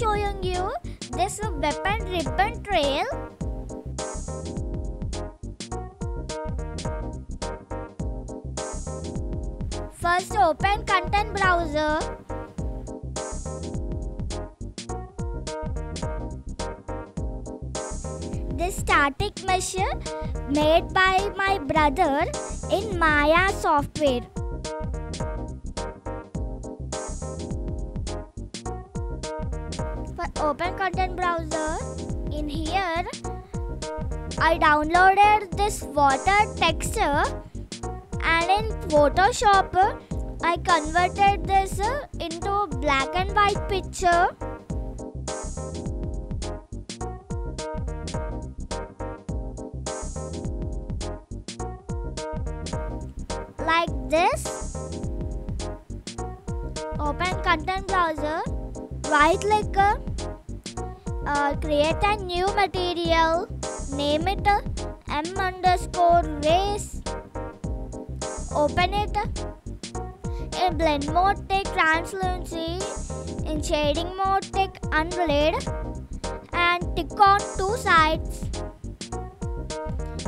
showing you this weapon ribbon trail. First open content browser. This static mesh made by my brother in Maya software. Open content browser, in here I downloaded this water texture and in Photoshop I converted this into a black and white picture. Like this. Open content browser. Right click. Uh, create a new material. Name it m underscore race. Open it. In blend mode, take translucency. In shading mode, take unblend. And tick on two sides.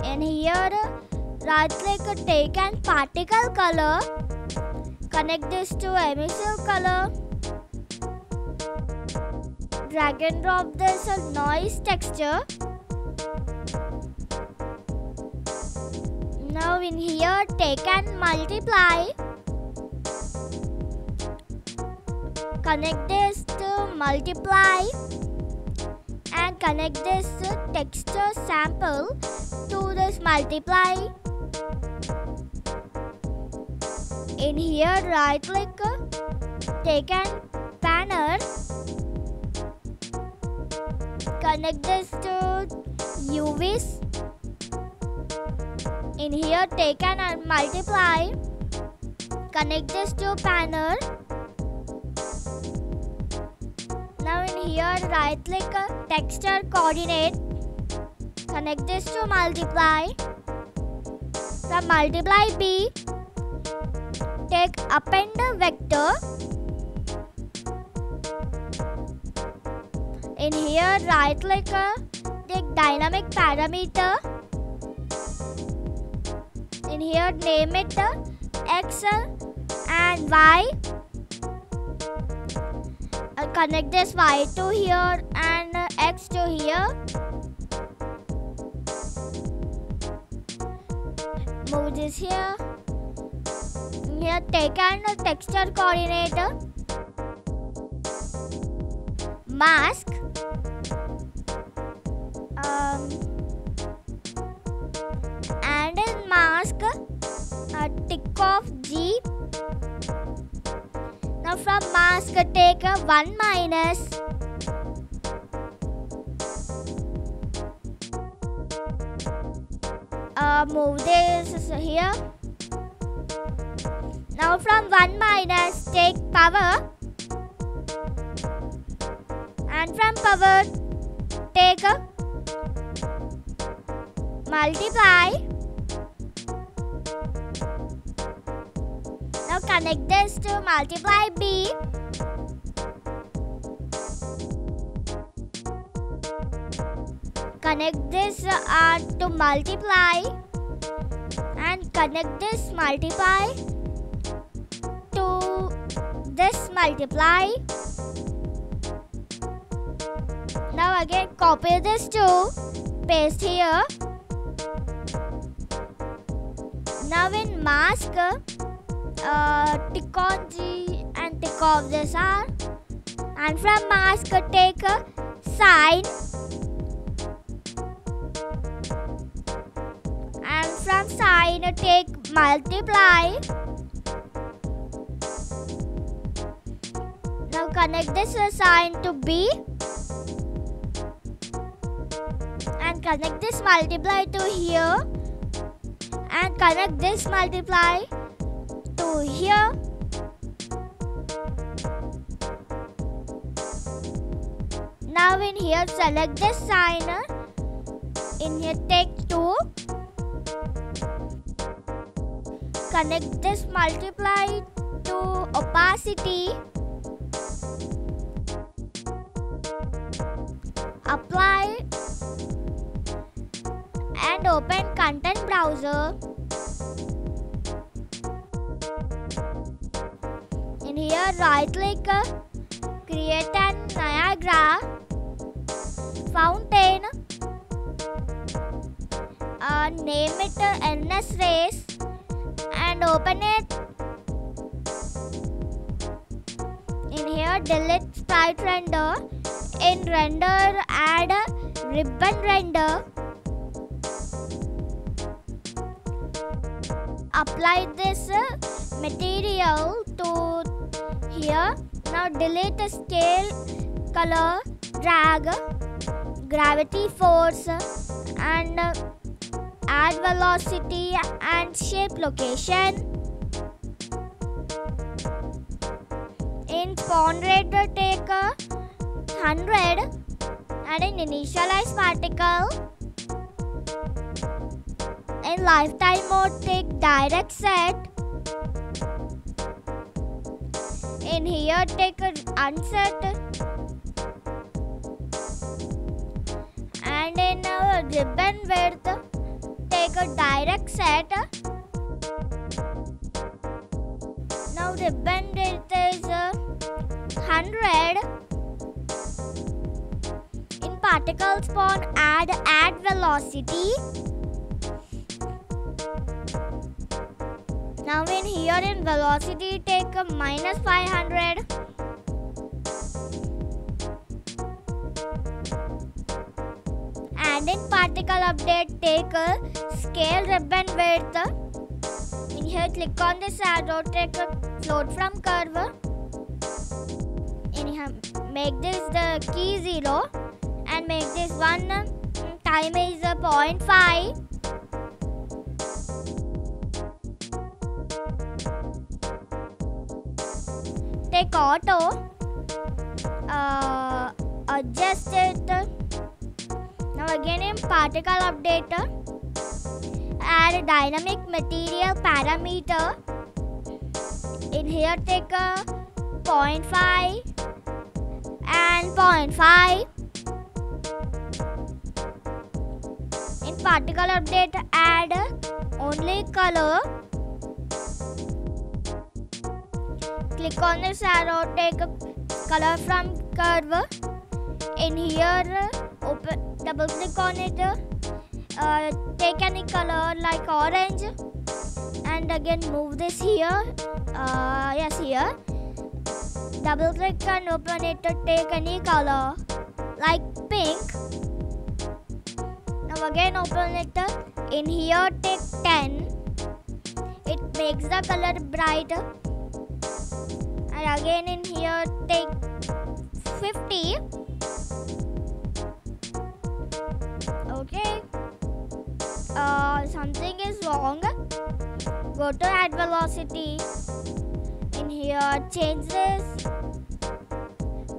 In here, right click, take and particle color. Connect this to emissive color. Drag and drop this a noise texture. Now in here take and multiply. Connect this to multiply and connect this texture sample to this multiply. In here right click, take and panner. Connect this to UVs in here take an and multiply. Connect this to panner. Now in here right click uh, texture coordinate. Connect this to multiply. From multiply b take append vector in here right click take dynamic parameter. In here name it x and y. Uh, connect this y to here and uh, x to here. Move this here. Here take an uh, texture coordinator. Mask and mask a tick off G. Now from mask take a 1 minus. Uh, move this here. Now from 1 minus take power. And from power take a multiply. Now connect this to multiply B. Connect this uh, to multiply and connect this multiply to this multiply. Now again copy this to paste here. Now in mask, uh, tick on G and tick off this R. And from mask, take a sine. And from sine, take multiply. Now connect this sine to B. And connect this multiply to here and connect this multiply to here. Now in here select this sine. In here take 2 connect this multiply to opacity In here right click, create an Niagara fountain. Uh, name it NS Race and open it. In here delete sprite render. In render add ribbon render. Apply this uh, material to here. Now delete the scale, color, drag, gravity force and uh, add velocity and shape location. In spawn rate take a 100 and in initialize particle. In lifetime mode take direct set. In here take unset and in uh, ribbon width take a direct set. Now ribbon width is uh, 100. In particle spawn add add velocity. Now in here in velocity take a minus 500. And in particle update take a scale ribbon width. In here click on this arrow take a float from curve. In here make this the key 0 and make this one um, time is a 0.5 auto uh, adjust it now again in particle updater add dynamic material parameter. In here take a 0.5 and 0.5 in particle update add only color click on this arrow take a color from curve. In here open double click on it. Uh, take any color like orange. And again move this here. Uh, yes here. Double click and open it. To take any color like pink. Now again open it. In here take 10 it makes the color bright and again in here. Take 50 okay. Uh, something is wrong. Go to add velocity. In here change this.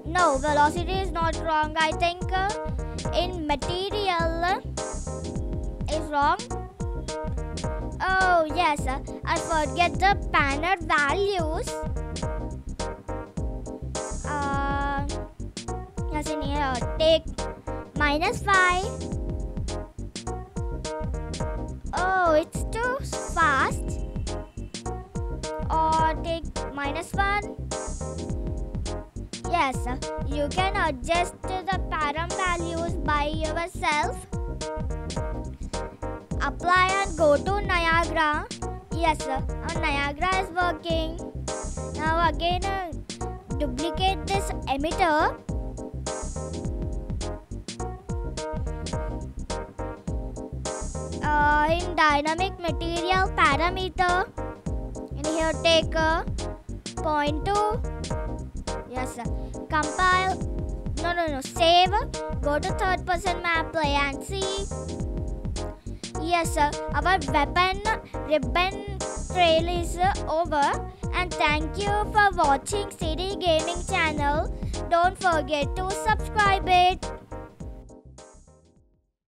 No velocity is not wrong i think. Uh, in material is wrong. Oh yes. I forget the panner values in here take minus 5 oh it's too fast. Or take minus 1 yes you can adjust the param values by yourself. Apply and go to niagara. Yes niagara is working. Now again uh, duplicate this emitter uh, in dynamic material parameter. In here take a point to yes sir. compile. No no no. Save. Go to third person map play and see. Yes sir. Our weapon ribbon trail is over. And thank you for watching cd gaming channel. Don't forget to subscribe it